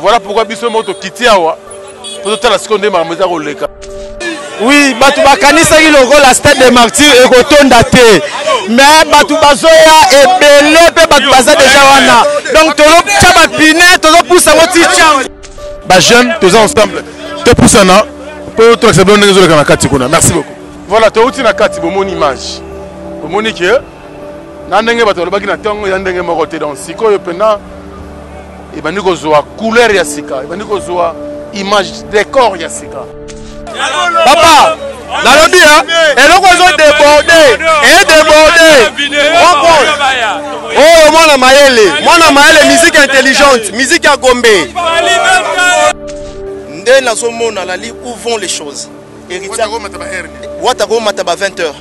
voilà pourquoi biso moko tokiti awa mpo totala sikoyo nde makambo eza koleka oui bato bakanisaki lokola stade de martyr ekotonda te mais bato bazoya ebele mpe bato baza deja wana donc tozotya bapine tozopusa yango ti change bajeune toza ensemble topusana mpo tolakisa bino ndenge ezoleka na kati kuna merci beaucoup voilà touti na kati bomoni image bomoni ke na ndenge bato balobaki na ntongo ya ndenge moko te donc sikoyo mpenza ebandi kozwa couleur ya sika ebandi kozwa image decor ya sika papa nalobi ya eloko ezo deborde eye deborde oyo mwana mayele mwana mayele musique intelligente musique ya gombe nde nazomona lali où vont les choses Héritier akomata ba heure nini? Wata akomata ba 20 heures.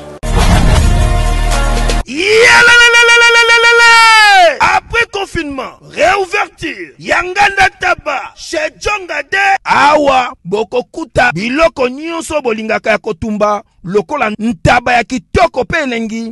Après confinement, réouverture, Yanganda Taba, chez Djongade, awa bokokuta biloko nyonso bolingaka ya kotumba lokola ntaba ya kitoko mpe elengi.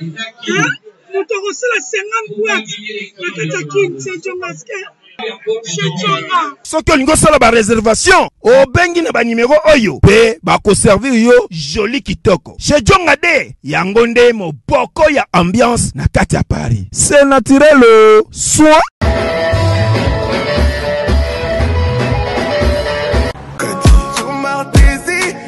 Hein? Moto akosala 50 boîte na kati ya kin sejongaske sejonga soki olingi osala bareservation obengi na banimero oyo mpe bakoservir yo joli kitoko chez jonga de yango nde moboko ya ambiance na kati ya paris se naturel oh. soin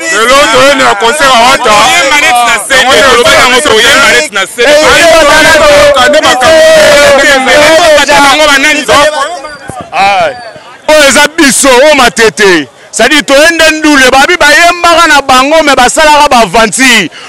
lelo toyende na concert ya wata oyo eza biso oyo matete sadi toyende ndule babi bayembaka na bango me basalaka bavanti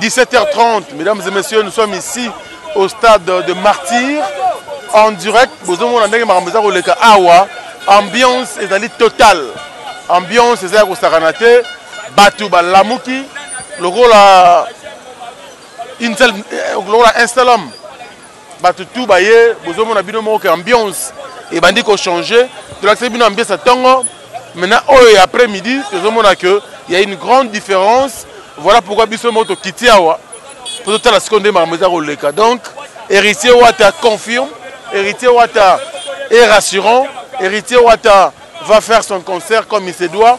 17h30, mesdames et messieurs, nous sommes ici au stade de Martyr en direct. Bozomona ndenge makambo eza koleka awa, ambiance ezali totale. Ambiance eza ya kosakana te, bato balamuki lokola une seule, eh, lokola un seul homme. bato tu baye bozomona bino moko ke ambiance ebandi kochange tolakisaki bino ambiance ya ntongo maintenant oyo ya après midi tozomona ke ya une grande différence voilà pourquoi biso moko tokiti awa mpo totala sikoyo nde makambo eza koleka donc héritier wata confirme héritier wata est rassurant héritier wata va faire son concert comme il se doit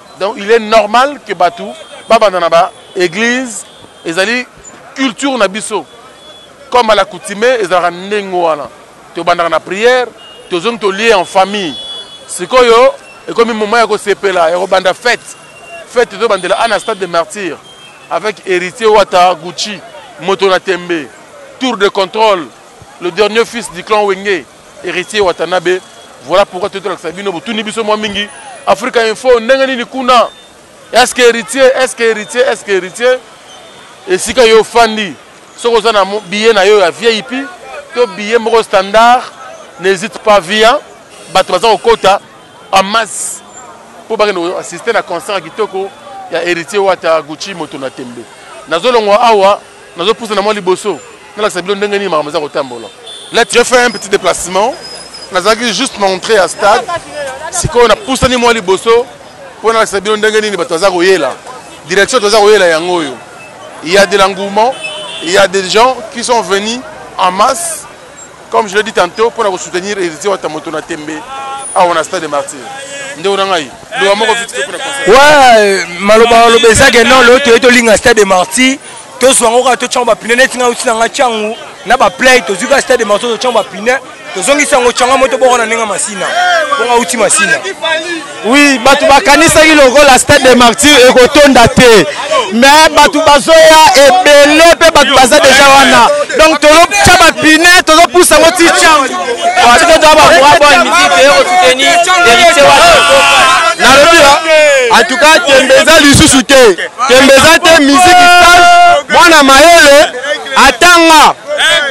Donc il est normal que batu babanda na ba eglise ezali culture na biso comme à l'accoutumé ezalaka ndenge wana tobandaka na prière tozongi tolie en famille sikoyo ekomi moment ya kosepela ya kobanda fete fete tobandela ana stade de martyr avec héritier wata gucci moto na tembe tour de contrôle le dernier fils du clan wenge Heritier Watanabe, voilà pourquoi tu es bino botuni biso mwa mingi Africa Info ndenge nini kuna est-ce que héritier est-ce que héritier est-ce que héritier esika yo ofandi soki oza na billet na yo ya VIP to billet moko standard n'hésite pas via bato baza kokota en masse mpo bakende koassiste na concert ya kitoko ya héritier wata gucci moto na tembe nazolongwa awa Nazo pusa na mwa liboso. Nalakisa bino ndenge nini makambo eza kotambola. Là, j'ai fait un petit déplacement. Nazalaki juste na entrée ya stade. Sikoyo napusani mwa liboso mpo nalakisa bino ndenge nini bato baza koyela. Direction toza koyela yango oyo. Il y a de l'engouement, il y a des gens qui sont venus en masse Comme je l'ai dit tantôt, pour nous soutenir héritier Wata moto na tembe awa na stade de martyr. Ndeko na ngai, loba moko vite pour na conseil. Ouais, maloba loba ezage non, l'autre est au linga stade de martyr. tozwa yango kaka totyango bapine neti ngai oti na ngai tyango na baplay tozwi kaka stade marto totyango bapine tozongisi yango tyanga moto boko na ndenge masina bonga uti masina Oui, bato bakanisaki lokola stade de martyr ekotonda te mais bato bazoya ebele mpe bato baza deja wana donc tozotya bapine tozopusa yango ti nalobi en tout cas tembe eza lisusu te tembe eza te musique stade mwana mayele atanga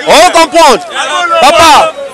o comprendre papa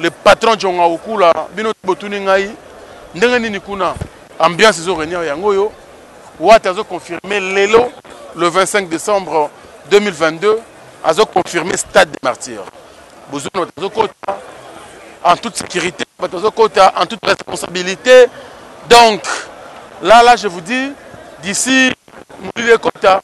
Le patron Djonga Okula, bino botuni ngai ndenge nini kuna ambiance ezo regner yango yo Wata azo confirmer lelo le 25 décembre 2022 azo confirmer stade des martyrs bozoni bato azo kota en toute sécurité bato azo kota en toute responsabilité donc là là je vous dis d'ici molili ekota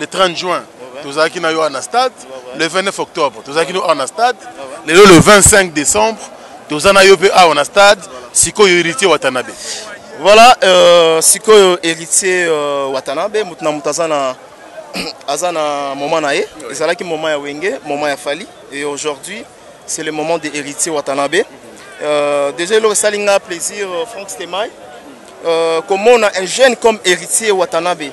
le 30 juin tozalaki na yo awa na stade le 29 octobre tozalaki no awa na stade lelo le 25 décembre toza na yo mpe awa na stade sikoyo héritier watanabe voilà euh, sikoyo héritier euh, watanabe moto na moto aza na aza na moment na ye ezalaki moment ya wenge moment ya fali et aujourd'hui c'est le moment de héritier watanabe euh, déjà eloko esali nga plaisir euh, frank stemay euh, komona un jeune comme héritier watanabe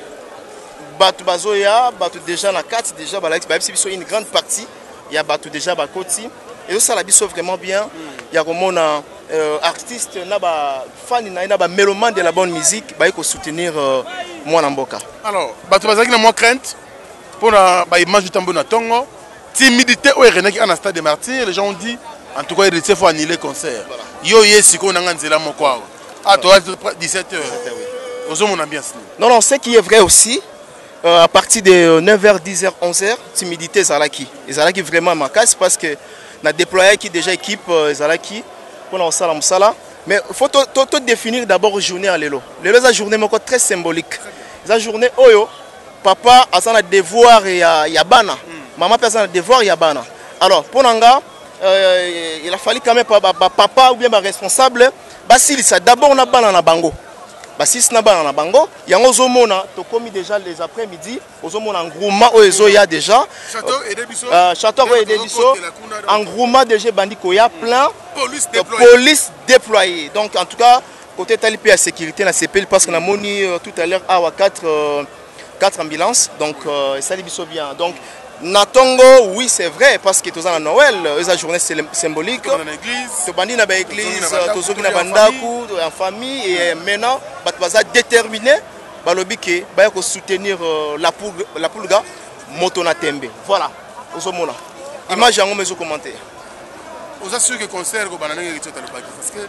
bato bazoya bato déjà na kati déjà balakisi bayebisi biso une grande partie ya bato déjà bakoti ezosala biso vraiment bien ya komona euh, artiste na bafani na ye na bamelomane de la bonne musique baye kosoutenir euh, mwana mboka alors bato bazalaki na mwa crainte mpo na baimage otambo na ntongo Timidite oyo erenaki ana stade de martyr, les gens ont dit en tout cas héritier faut annuler concert. Yo ye siko nanga nzela moko awa. Ah toi 17h. Ozo mon ambiance. Non non, ce qui est vrai aussi euh, à partir de 9h 10h 11h timidité ezalaki. Ezalaki vraiment makasi parce que na déployaki déjà équipe euh, ezalaki pour na sala musala mais faut to, to, to définir d'abord journée à lelo. Lelo eza journée moko très symbolique. Eza journée oyo Papa aza na devoir ya, ya bana. Mm. Maman pe aza na devoir ya bana. Alors, mpo na nga, euh, il a fallu quand même ba, ba papa ou bien ba responsable basilisa d'abord na bana na bango. Basilisa na bana na bango. Yango ozomona tokomi déjà les après-midi, ozomona engouement oyo ezoya déjà. Château euh, aide biso. Euh, château oyo aide biso. Engouement déjà bandi koya plein. Police déployée. Police déployée. Donc en tout cas Côté etali mpe ya sécurité na sepeli parce que namoni euh, tout à l'heure awa 4 euh, 4 ambulances donc euh, esali biso bien donc na tongo oui c'est vrai parce que toza na noël eza journée symbolique tobandi na baeglise tozoki na bandako en famille et euh, maintenant bato baza déterminé balobi ke baya kosoutenir euh, la pulga moto na tembe voilà ozomona image yango mezo commenter oza sur ke concert kobanda ndenge kicotalobaki parce que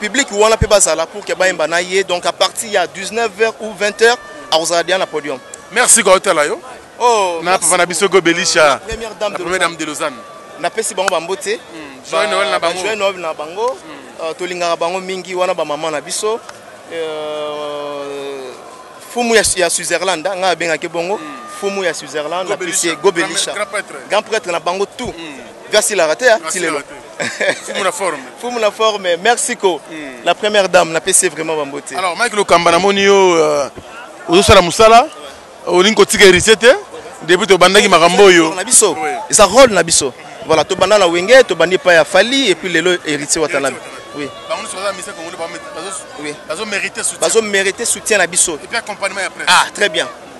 public wana pe bazala pour que bayemba na ye donc à partir ya 19 heures ou 20 heures akozala deja na podium merci kotala yo oh, na papa na biso gobelisha première dame, de, première dame de lausanne napesi bango bambote hmm, joyeux noël na bango joyeux noël na bango hmm. euh, tolingaka bango mingi wana bamama na biso euh, fumu ya, ya switzerland ah, ngai abengaki bongo hmm. fumu ya switzerland napesi gobelisha grand prêtre na bango tout viasilaka te ya tilelo fumu na forme fumu na forme merci ko mm. la première dame na pesi vraiment bambote alors mike lokamba namoni yo euh, ozosala mosala olingi kotika héritier te depuis tobandaki makambo oyo na biso eza role na biso voilà tobanda na wenge tobandi epai ya fali epuis lelo héritier watanabe oui bango nyonso baza mise congolais bazo mérite soutien na biso ah très bien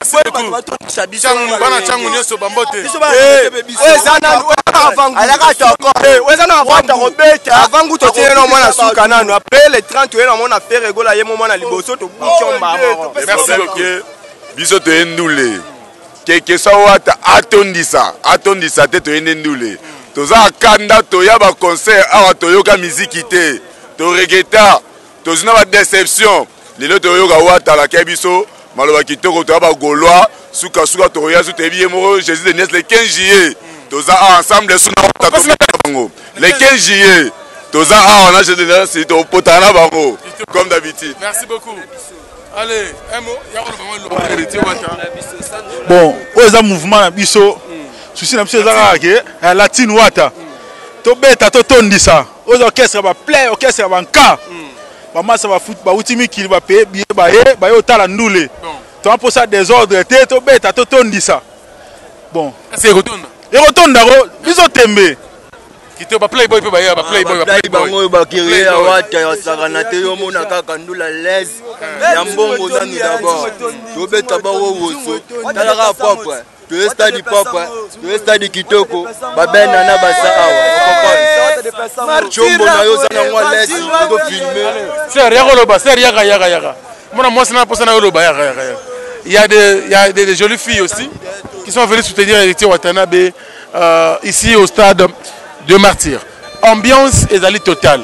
merci beaucoup bana cangu nyonso bambote eza na vanta kobeta avant kutu otiye na mwana suka nanu apres le 30 oye na mwana fere egola ye mo mwana liboso tobuki omba merci beaucoup biso toye ndule kekesa wata atondisa atondisa te toye nde ndule toza kanda toya baconcert awa toyoka miziki te toregeta tozwi na badeception lelo toyoka oyo atalaka biso maloba kitoko toya ba gaulois suka suka tokoya zu toyebi ye moko jésus de nies le 15 juillet toza awa ensemble suna bango le 15 juillet toza awa na jésus de nies topotana na bango comme d'habitude merci beaucoup allez un mot yako na bango loba héritier wata bon oyo eza mouvement na biso souci na biso eza kaka ke eh, latine wata tobeta totondisa oza orchestre ba play orchestre ya banka hmm. bamasa bauti mikili bapaye biye baye baye otala ndule toa mposa desordre te tobeta totondisa bon ekotonda ko biso tembe kito ba playboy mpe baya ba ah, playboy bango oyo bakirie ya wata ya sakana te yo omona kaka ndula les eh. ya mbongo nanu dabord tobeta bango woso talaka propre toye stade papa toye stade kitoko babena na basa awa combo na yo oza nango alesi ozo filme ser yaka oloba ser yaka yaka yaka mona mwasi na mposa na yo oloba yaka yaka yaka il y a des, il y a des, des jolies filles aussi qui sont venues soutenir Héritier Watanabe euh, ici au stade de Martyrs. Ambiance ezali total.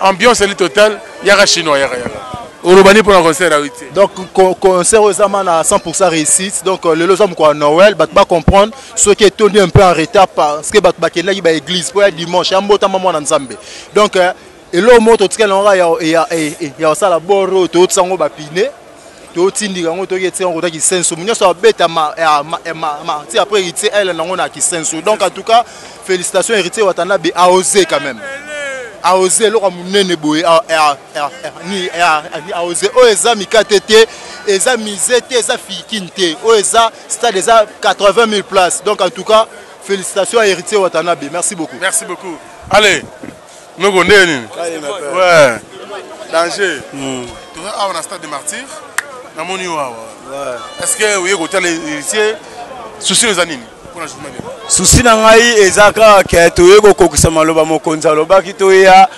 Ambiance ezali total. Yaka chinois yaka yaka. olobani mpona concert ya witi donc concert oyo ezama na 100 réussite donc euh, lelo eza mokolo ya noël bato bacomprendre soki etondi un peu en retard parce que bato bakendaki baéglise mpo ya dimanche ya mbotama mwana nzambe donc euh, eloko moko totikali yango kaka ya kosala boro oyo toyotisa yango bapine totindika yango toyoki etika yango kota kisenso nyonso abeta ti après héritier aelanda yango na kisenso donc en tout cas félicitation héritier watanabe aose quand même aose eloko ya monene boye aose oyo eza mikate te eza mise te eza fikine te oyo eza stade eza 80 000 places donc en tout cas félicitation à héritier watanabe merci beaucoup merci beaucoup allez Noko ndenge nini? Ouais. Danger. Mm. Toza awa na stade de martyr. Namoni yo awa. Ouais. Est-ce que oye kotala héritier? Souci eza nini? Pona journal. Souci na ngai eza kaka ke toye kokokisa maloba mokonzi alobaki toya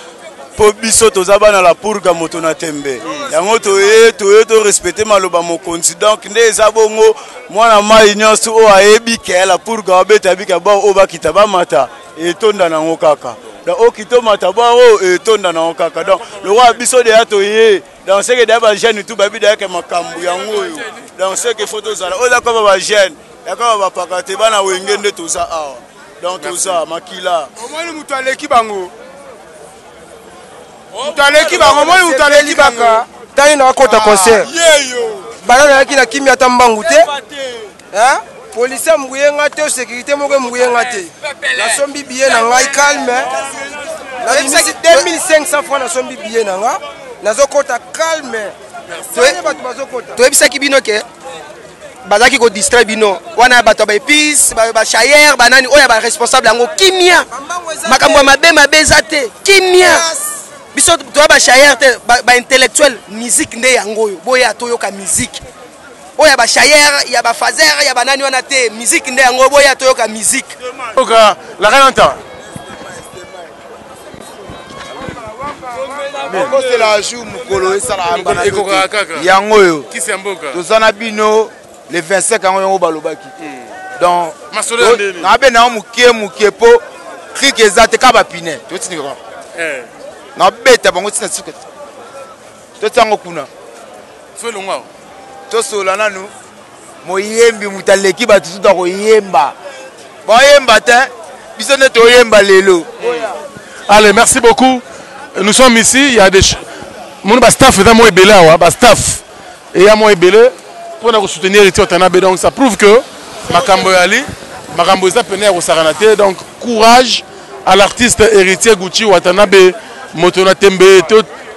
mpo biso toza bana la purga moto na tembe mm. yango toye toye torespecte maloba mokonzi donk nde eza bongo mwana mai nyonso oyo ayebi ke la purga babeta bika bao oyo bakita bamata etonda nango kaka donc oki oh, tomata bwa o oh, etonda nango kaka donc lokola biso deya toye donc seke deya bajeune tu bayebi deyake makambo yango oyo donc seke fo tozala oyo eza kaka bajeune yakaka bapaka te bana wenge nde toza awa donc toza makila omoni moto aleki bango oh, moto aleki bango omoni moto aleki baka tani nakota concert bana nayaki na kimia ata mbangu te hein polisi ambuye nga te sécurité moko embuye nga te nasombi biye na ngai calme nabimisi 2500 franc nasombi biye na nga nazokota calme toye bato bazokota toyebisaki bino ke bazalaki kodistraire bino wana ya bato ya baepice bachaillere banani oyo ya baresponsable yango kimia makambo ya mabe mabe eza te kimia biso toya bachaillere te baintellectuel musique nde yango oyo boya toyoka musique oyo ya bashayer ya bafazer ya banani wana te miziki nde yango boya toyoka miziki oka lakananta okosela jour mokolo esalaaekokaka kaka yango oyo kisi ya mboka toza na bino le 25 yango yango balobaki hmm. donc nabe na yango mokie mokie mpo krike eza te ka bapine totinikoka eh. nabeta bango ntina suka totia yango kuna fo elongwa tosolola nanu moyembi moto aleki bato sutu akoyemba baoyemba te biso nde toyemba lelo allez merci beaucoup nous sommes ici il y a des moni bastaff eza mwa ebele awa bastaff eya mwa ebele mpo na kosoutenir héritier watanabe donc ça prouve que makambo eyali makambo eza pene ya kosakana te donc courage à l'artiste héritier gucci watanabe moto na tembe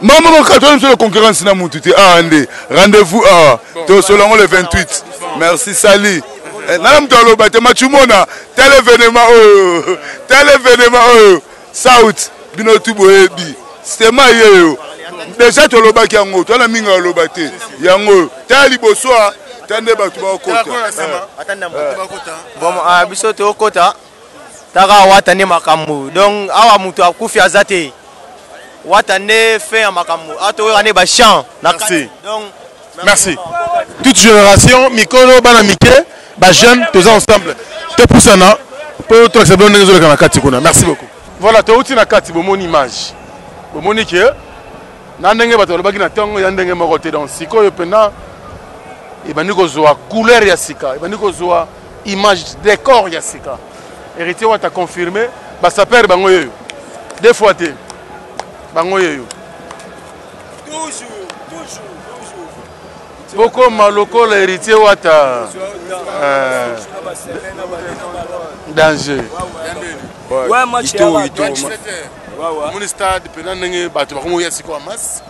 mama makala toyani biso na concurrence na mutu te awa nde rendez-vous awa tosolo yango le 28 merci sali eh, nana moto aloba te macumona tel evenema oyo tel evenema oyo south bino tu boyebi stema yeyo deja tolobaki yango twana mingi aloba te yango oyo tala liboso a ta nde bato bakota eh. eh. ah, biso tokota Taka wata nde makambo donc awa mutu akufi aza te wata nde fin ya makambo awa tokoyoka nde ba chant na kati donc merci toute génération mikolo bana mike ba jeune toza ensemble topusana mpo tolakisa bino ndenge ezoleka na kati kuna merci beaucoup voilà touti na kati bomoni image bomoni ke na ndenge bato balobaki na ntango ya ndenge moko te donc sikoyo mpenza ebandi kozwa couleur ya sika ebandi kozwa Image decor ya sika. Héritier Wata confirmé ba sapeurs bango yeyo. Deux fois te. Bango yeyo. Toujours, toujours, toujours. Boko maloko la héritier Wata. Euh, danger. Ouais, ouais match Ito, Ito, Ito. omoni stade mpena ndenge bato bakomi oya sikoyo ya masse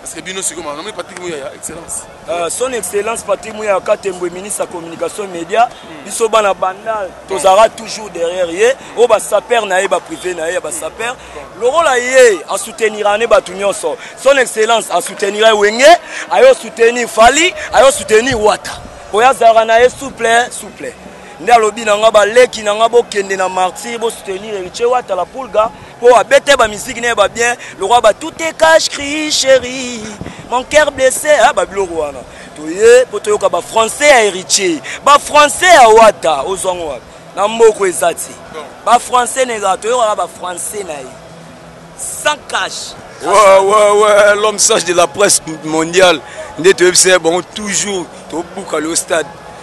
parce que bino sikoyo makambo patiki moya ya excellence Euh, son excellence patrick muyaya katembwe ministre ya communication média biso bana bandal tozalaka toujours derrière ye oyo basaper na ye baprive na ye ya basaper lokola ye asoutenira ne bato nyonso son excellence asoutenira wenge ayo soutenir fali ayo soutenir wata oyo azalaka na ye souple souple nde alobi na nga baleki na nga bokende na martyr bosoutenir eritie wata la pulga po abeta ba musique naye ba bien lokola ba tout est cash cri chéri mon cœur blessé ah ba biloko wana toye po toyoka ba français ya héritier ba français ya wata ozwa ngo wapi na mboko eza ti ba français na ezala toyokaka ba français na ye sans cash ouais, ouais, ouais, l'homme sage de la presse mondiale nde toyebisa ye bango toujours tobuka le stade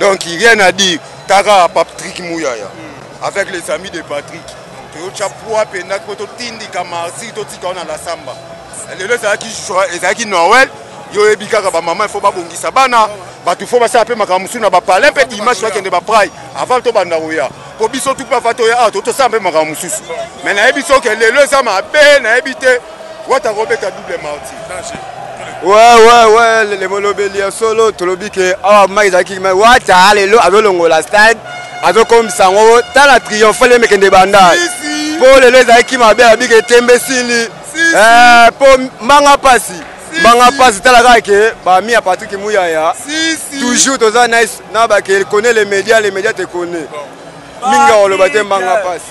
Donc rien à dire. Tara Patrick Mouyaya. Mm. Avec les amis de Patrick. toyotya poi mpenza mpo totindika martir totika wana la samba lelo ezalaki ezalaki noel yo oyebi kaka bamama ifo babongisa bana bato fo basala mpe makambo mosusu na bapale mpe dimanche bakende baprai avant tobanda koya mpo biso tupe ava toya awa tosala mpe makambo mosusu mai nayebi soki lelo eza mabe nayebi te Wata akobeta double marti. Danger. Ouais, ouais, ouais, le, le molobeli ya solo tolobi ke awa mai ezalaki mai wata lelo azolongola stade azokomisa yango tala triomphal ye mekende banda mpo lelo ezalaki mabe abika etembe sili mpo eh, mbanga mpasi mbanga mpasi tala kaka ke bami ya patrik muyaya toujours toza na bakeli kone le média le média te kone mingi oloba te mbanga mpasi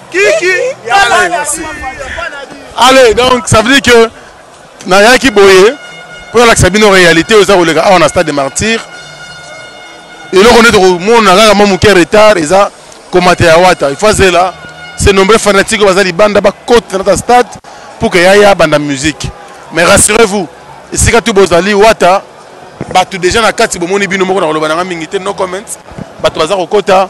kiki allez merci allez donc ça veut dire que nayaki boye mpo nalakisa bino réalité oyo eza koleka awa na stade de martyr eloko nde tokomona kaka mwa moke retard eza komata ya wata il faut azela se nombre fanatique oyo baza libanda bakota nata stade mpo ke yaya abanda musique mais rassurez vous esika tu bozali wata bato deja na kati bomoni bino moko na koloba nanga mingi te no comments bato baza kokota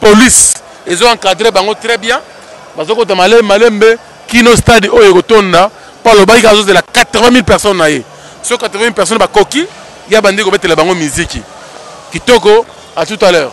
Police ezo encadrer bango très bien, bazo kota malembe malembe kino stade oyo ekotonda mpo alobaki kaka azozela 80 000 personnes na ye so 80 000 personnes bakoki ye abandi kobetela bango miziki kitoko à tout à l'heure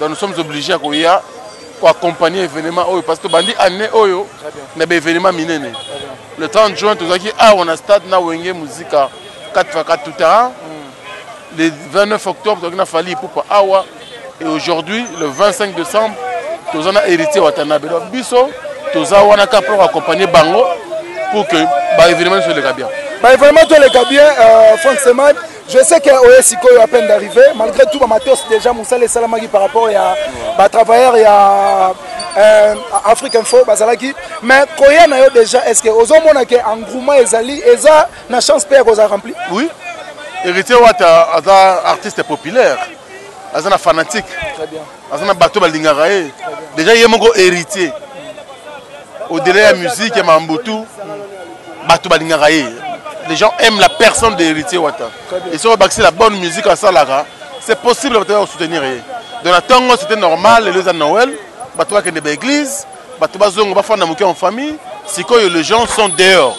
donc nous sommes obligés ya koya koaccompagner événement oyo parce que tobandi année oyo na baévénement minene le 30 juin tozalaki awa na stade na wenge muzika 4 fa 4 tout un hmm. le 29 octobre tozalaki na fali ipupa awa et aujourd'hui le 25 décembre toza na héritier watanabe donc biso toza wana kaka mpo koaccompagner bango pour que baévénement nyonso eleka bien baévénement toleka bien euh, frank semane Je sais que oye sikoyo à peine d'arriver malgré tout ba matos déjà musala esalamaki par rapport ya ba travailleurs ya euh, Afrique Info bazalaki mais koya na yo déjà est-ce que ozomona que engouement ezali eza na chance pe ya kozala rempli Oui, Héritier Wata aza artiste populaire, aza na fanatique. Très bien. aza na bato balingaka ye deja ye moko héritier au-delà ya musique ya mambutu bato balingaka ye les gens aiment la personne de héritier wata et soki obakisi la bonne musique asalaka c'est possible bato ya soutenir ye donc na ntongo nyonso te normal lelo eza noël bato bakende baeglise bato bazongo bafanda moke en famille sikoyo les gens sont dehors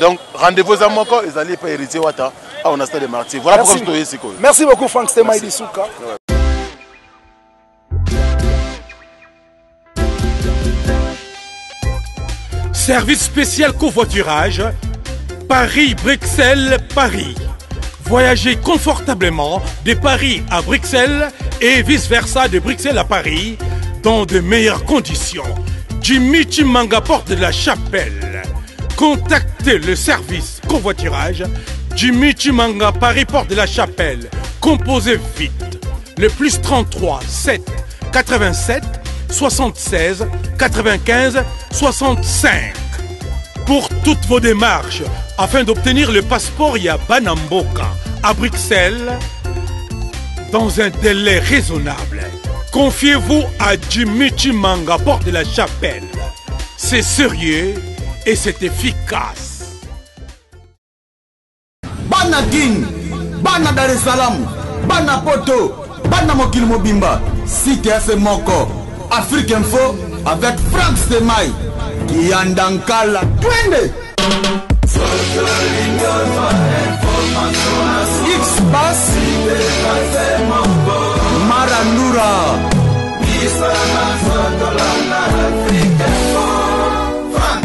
donc rendez-vous eza moko ezali epai héritier wata awa na stade de martyr voilà pourquoi toye sikoyo merci beaucoup frank stemai lisuka Service spécial covoiturage. Paris-Bruxelles-Paris. Voyagez confortablement de Paris à Bruxelles et vice-versa de Bruxelles à Paris dans de meilleures conditions. Jimmy Chimanga porte de la chapelle. Contactez le service covoiturage Jimmy Chimanga Paris porte de la chapelle. Composez vite. Le plus 33 7 87 76 95 65 pour toutes vos démarches afin d'obtenir le passeport Banamboka à Bruxelles dans un délai raisonnable. Confiez-vous à Jimichi Manga, porte de la chapelle. C'est sérieux et c'est efficace. bana kin bana dar es salaam bana poto bana mokili mobimba site ya se moko afrique info avec frank semai kiyanda nkala twende xbas marandura Frank.